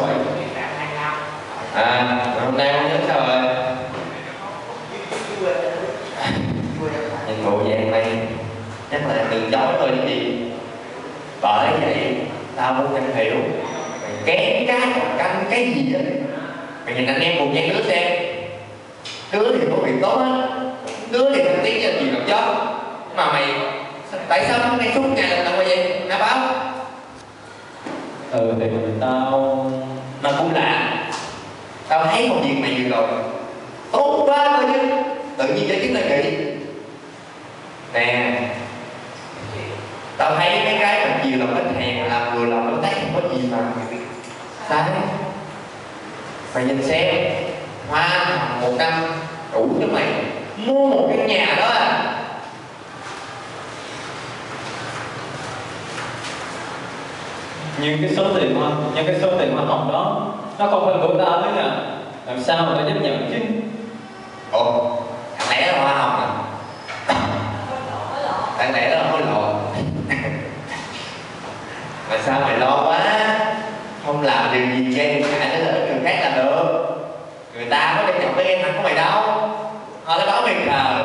một à hôm nay không nhớ sao rồi nhìn bộ dạng này chắc là từ giấu rồi chứ gì. Bởi vậy, tao muốn nhận hiểu. Mày kén cái còn canh cái gì á mày nhìn anh em cùng nhau đứa xem. Đứa thì có việc tốt á đứa thì thằng tiếng gì gặp chó. Mà mày, tại sao hôm nay suốt ngày là tao vậy hả báo ừ thì tao mà cũng lạ tao thấy một việc mày vừa rồi tốt quá thôi chứ. Tự nhiên giải thích là nghĩ nè, tao thấy mấy cái mà chiều lòng khách hàng à, làm vừa lòng nó thấy không có gì mà. Sai mày nhìn xem. Hoa hồng một năm, đủ cho mày mua một cái nhà đó à. Nhưng cái số tiền hoa nhưng cái số tiền hoa hồng đó nó không phải của tao đấy nè. Làm sao mà chấp nhận chứ? Ồ thằng lẽ là hoa hồng à? Thằng lẽ là hối lộ mà sao mày lo quá? Không làm điều gì thiệt hại đến lợi ích người khác là được. Người ta có đem chọc cái em ăn của mày đâu. Họ đã báo mày khờ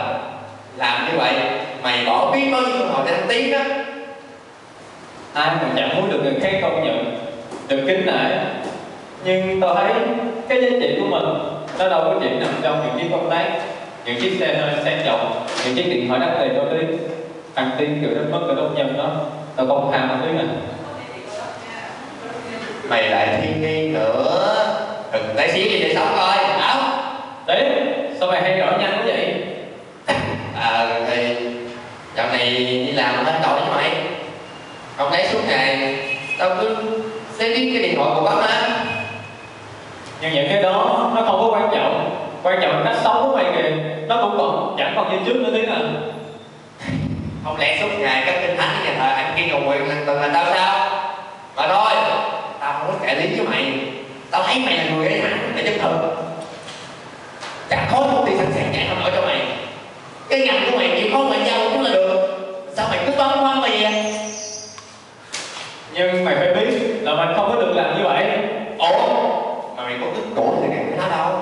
làm như vậy mày bỏ biết bao nhiêu cơ hội để thăng tiến đó ai mà chẳng muốn được người khác công nhận. Được kính nể nhưng tao thấy cái giá trị của mình nó đâu có chỉ nằm trong những chiếc công tác những chiếc xe sang trọng những chiếc điện thoại đắt tiền đôi tí thằng tiên kiểu đất mất cái đốt nhân đó. Tao không ham nó nè. Mày lại thiên nghi nữa. Đừng lấy xíu gì để sống coi hả? Đấy sao mày hay rõ nhanh quá vậy? À thì dạo này đi làm hết tội với mày. Không lấy suốt ngày tao cứ xem biết cái điện thoại của bác mà nhưng những cái đó nó không có quan trọng. Quan trọng là cách sống của mày kìa. Nó cũng còn, chẳng còn như trước nữa tí nào. Không lẽ suốt ngày các kinh thánh nhà thờ anh kia cầu nguyện hàng tuần là tao sao? Mà thôi, tao không có kể lý với mày. Tao thấy mày là người ấy hẳn để chân thực. Chẳng có công ty sẵn sàng chạy không nổi cho mày. Cái ngành của mày giao cũng là được sao mày cứ băn khoăn mày à nhưng mày phải biết là mình không có được làm như vậy ủa mà mày có cứ cổ thì cái nó đâu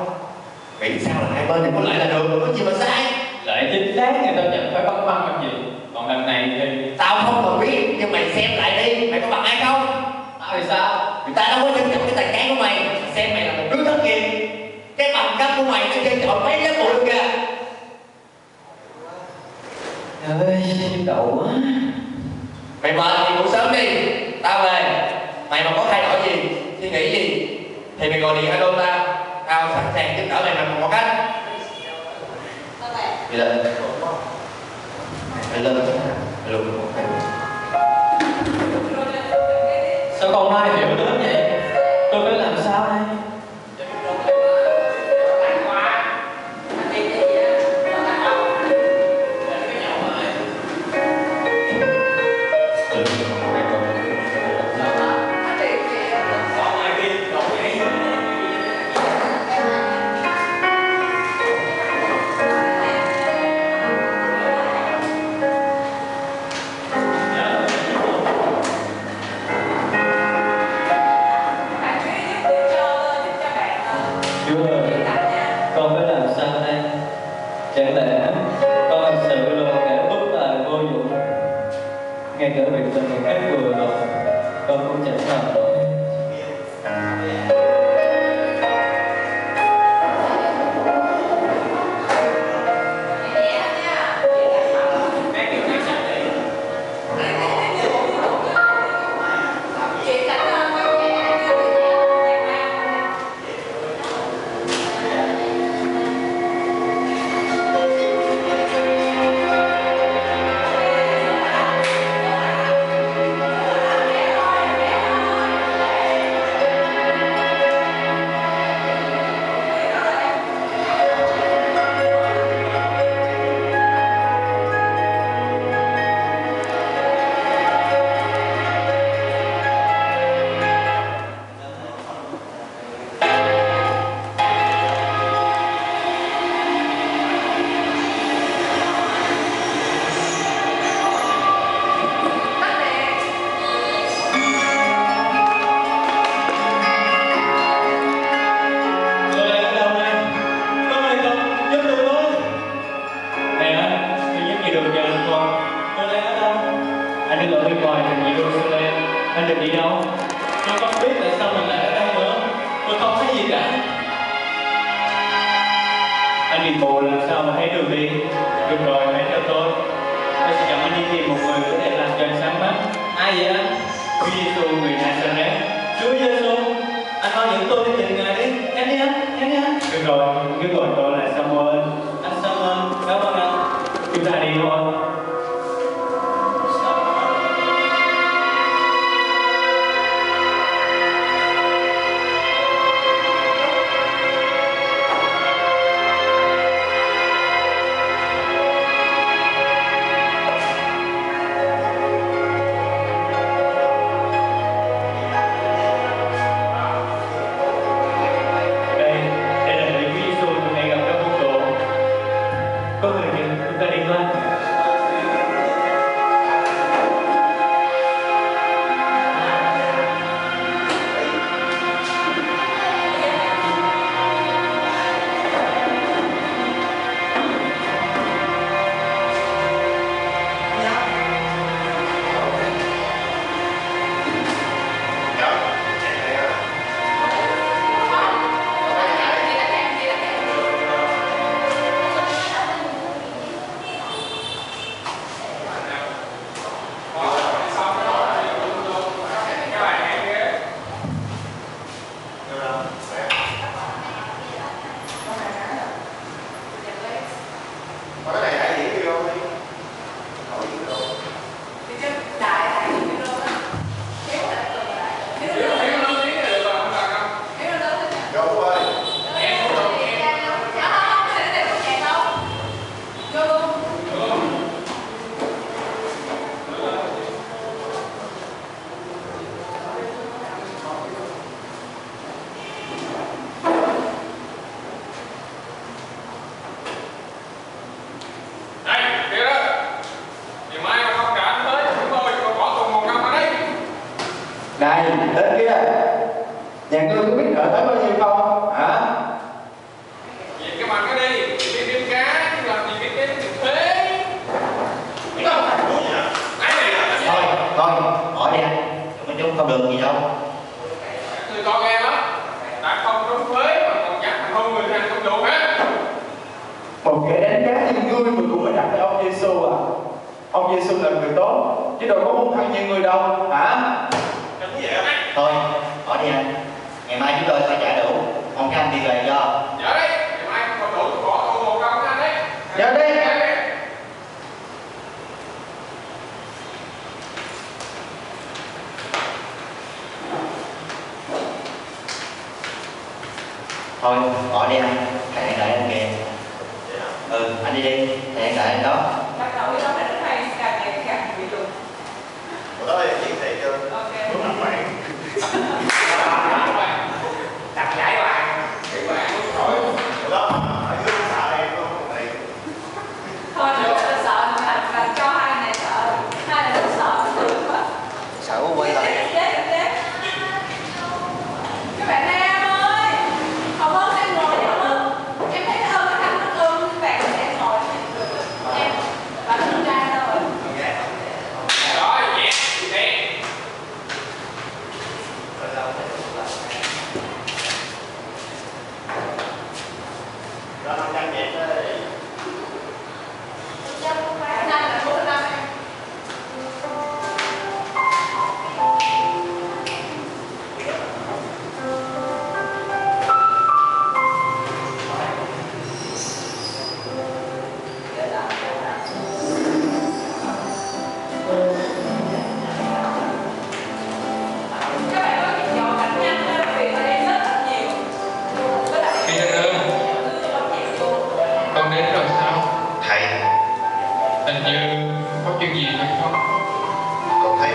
vì sao là hai bên thì có lợi là được có gì mà sai. Lại chính xác thì tao nhận phải băn khoăn làm gì? Còn lần này thì tao không cần biết nhưng mày xem lại đi mày có bằng hay không? Tao thì sao? Người ta đâu có trân trọng cái tài cán của mày. Xem mày là một đứa thất nghiệp. Cái bằng cấp của mày nó trân trọng mấy lớp bụi luôn kìa. Ơi đậu quá. Mày mệt thì ngủ sớm đi. Tao về. Mày mà có thay đổi gì suy nghĩ gì thì mày gọi điện alo tao tao sẵn sàng giúp đỡ mày bằng một cách? Đi lên mày lên mày luôn một cái sao con mai hiểu đến vậy định đi đâu. Tôi không biết tại sao mình lại ở đây nữa. Tôi không thấy gì cả. Anh đi bộ làm sao mà thấy đường đi. Được rồi, hãy theo tôi. Tôi sẽ dẫn anh đi tìm một người có thể làm cho anh sáng mắt. Ai vậy anh? Chúa Giêsu người Nazareth. Chúa Giêsu anh mau dẫn tôi đi tìm ngài đi. Em đi anh, em đi anh. Được rồi cứ gọi tôi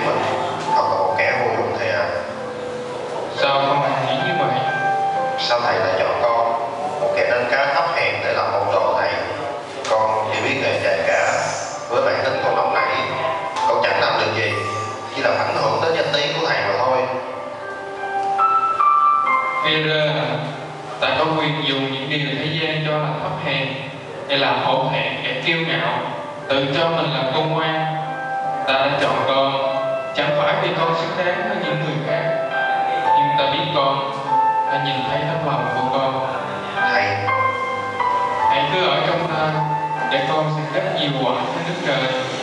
mình Thật là một kẻ vô dụng thầy à. Sao con lại nghĩ như vậy? Sao thầy lại chọn con? Một kẻ đánh cá thấp hèn để làm môn đồ thầy Con chỉ biết nghề chạy cá. Với bản tính con nóng nảy Con chẳng làm được gì. Chỉ làm ảnh hưởng đến danh tiếng của thầy mà thôi. Peter, ta có quyền dùng những điều thế gian cho là thấp hèn hay là hổ thẹn kẻ kiêu ngạo tự cho mình là công ngoan. Ta đã chọn con thì con xứng đáng với những người khác. Nhưng ta biết con ta nhìn thấy tấm lòng của con. Thầy hãy cứ ở trong ta để con sẽ rất nhiều quả đức trời.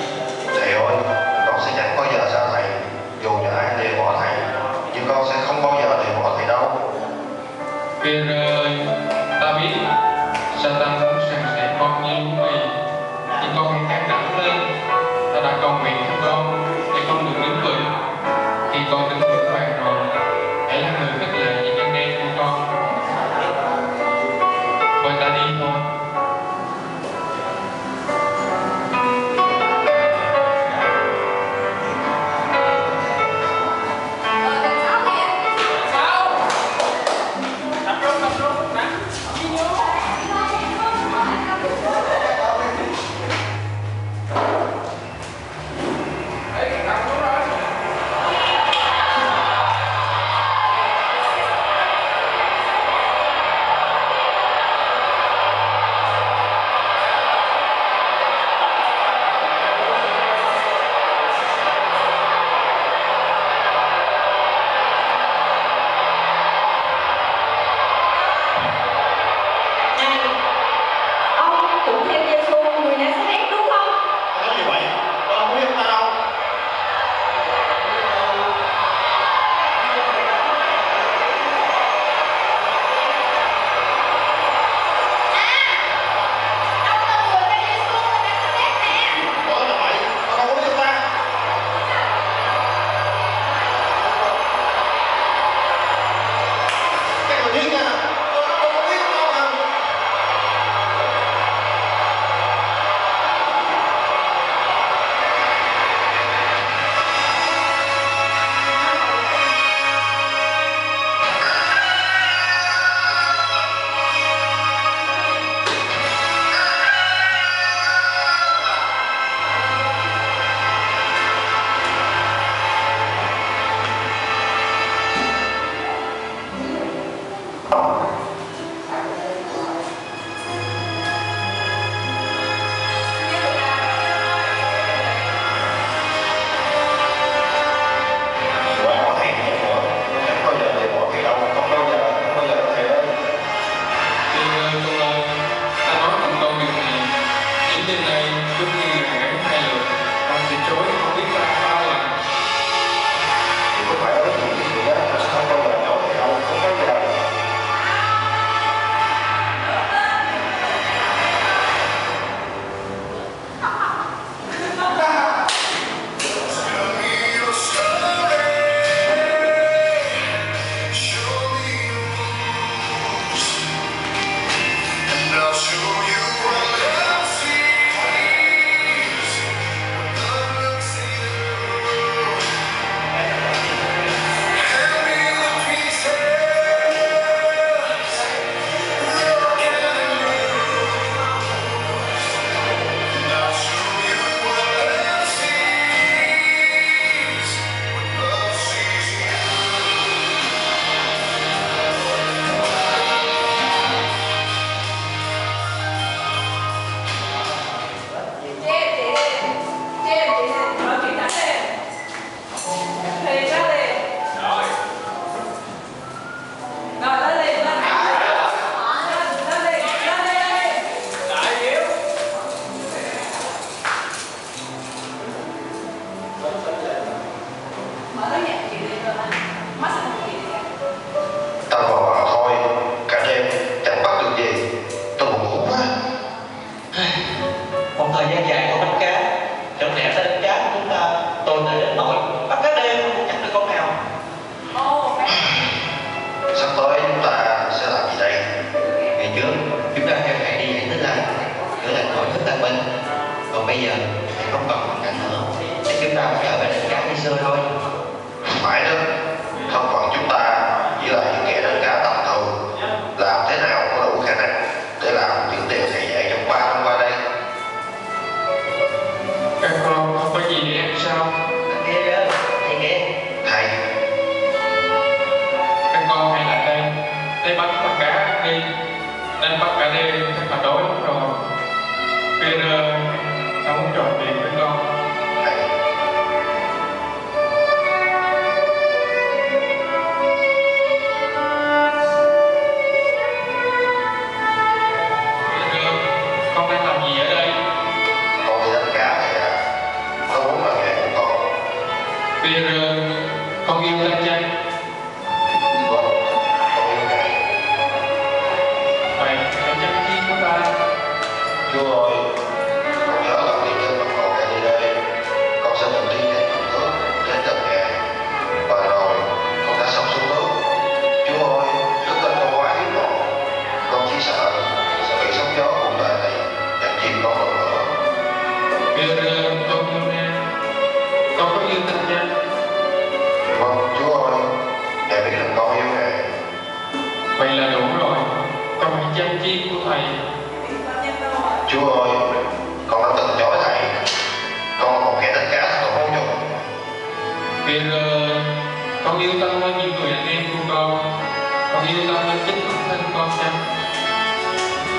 Chính thân con chăng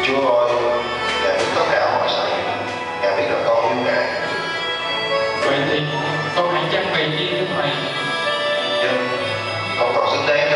chúa ơi ngài biết tất cả mọi sự. Ngài biết rằng con yêu ngài. Vậy thì con hãy trang bày chi với thầy nhưng con còn xứng đáng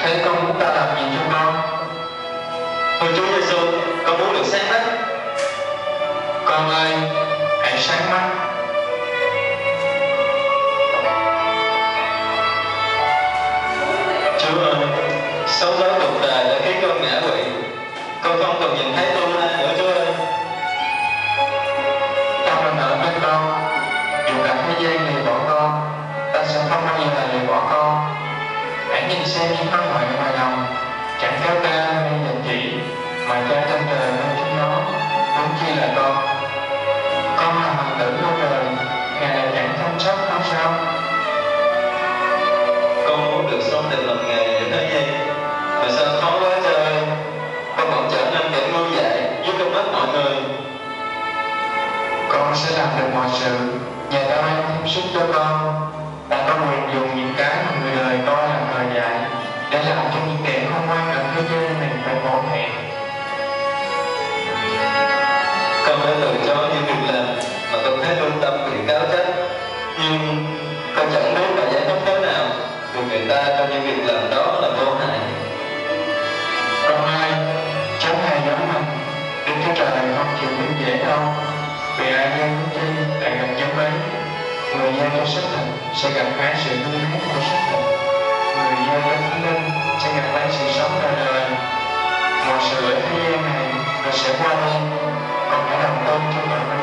Thế con muốn ta làm gì cho con? Ôi Chúa Giêsu, con muốn được sáng mắt. Con ơi, hãy sáng mắt. Chúa ơi, xấu gió cuộc đời đã khiến con ngã quỵ. Con không còn nhìn thấy tương lai nữa Chúa ơi. Ta đang ở với con. Dù cả thế gian này bỏ con, ta sẽ không bao giờ lìa bỏ con. Nhìn xem những phá hoại ngoài lòng, chẳng theo ta nên nhận chỉ, mà cha trong đời nơi chúng nó, huống chi là con. Con là hoàng tử lâu đời, ta trong những việc làm đó là vô hại. Còn ai cháu hài giống mình, Đức Chúa Trời không chịu vinh dễ đâu, vì ai gieo những chi lại gặp giống ấy. Người gian có sức thành sẽ gặp phải sự nuôi nấng của sức thành. người gian có thánh linh sẽ gặp phải sự sống đời đời. Mọi sự ở thế gian này rồi sẽ qua đi, Còn hãy đồng tâm trong đời.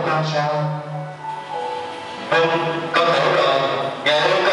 Không chưa con sao? Vâng con hiểu rồi nghe yêu